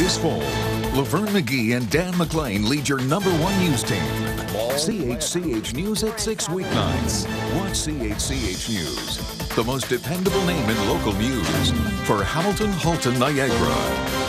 This fall, Laverne McGee and Dan McLean lead your number one news team. CHCH News at 6 weeknights. Watch CHCH News, the most dependable name in local news for Hamilton, Halton, Niagara.